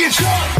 get drunk.